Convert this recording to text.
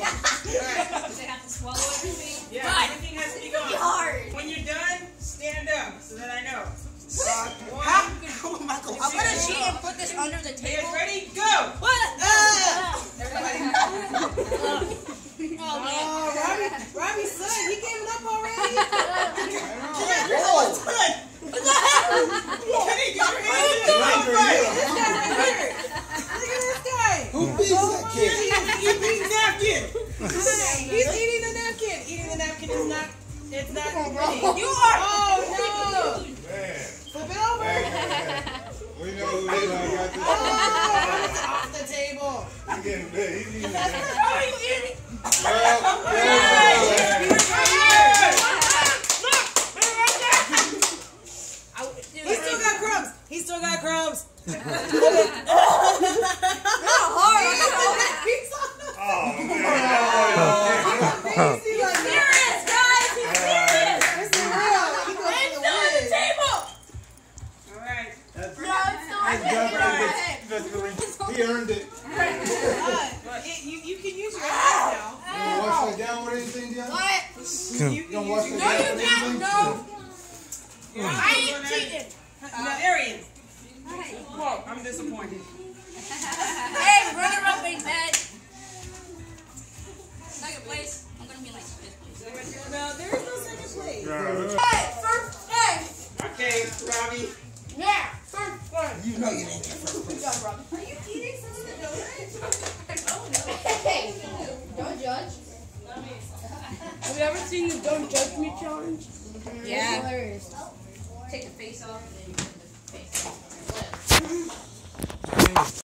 All right. Does it have to swallow everything? Yeah, everything has to be It's gonna be gone. hard. When you're done, stand up so that I know. Uh, One. how- Come on, Michael. I'm gonna cheat and put this under the table. ready? Go! What? Ah! Everybody. Oh man. Oh, Robbie, Robbie's son, he gave it up already? Whoa. Kenny, get your hand in the Right, right. This guy right here. Look at this guy. Who feeds that kid? Eating napkin. He's eating the napkin. Eating the napkin is not, it's not ready. You are. Oh, no. Man, Flip it over. we know who they are. Got this. Oh, it's off the table. He's getting big. He's eating that. How are you eating? Well, well, He still got crumbs. He still got crumbs. Not hard. He's Oh, man. on He's Serious, guys. He's serious. this is real. He goes It's still on the table. All right. No, it's still on the table. He earned it. It- you, you can use your hands now. You gonna wash that down with anything, Dion? What? You You can gonna wash your that No, down with can't. anything? No. Yeah, I I'm ain't going cheating. No, there he is. Whoa, I'm disappointed. Hey, runner up ain't bad. Second place. I'm gonna be like fifth place. No, there is no second place. Hey, first place. Okay, Robbie. Yeah, first place. You know you didn't get first place. Good job, Rob. Are you eating some of the donuts? Oh, no. Hey, don't judge. Have you ever seen the Don't Judge Me challenge? Yeah. Hilarious. Oh. Take the face off